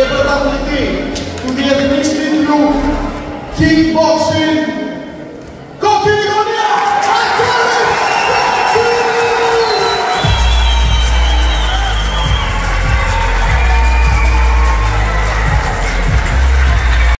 και πρωταθλητή του Διεθνής Τίτλου Kickboxing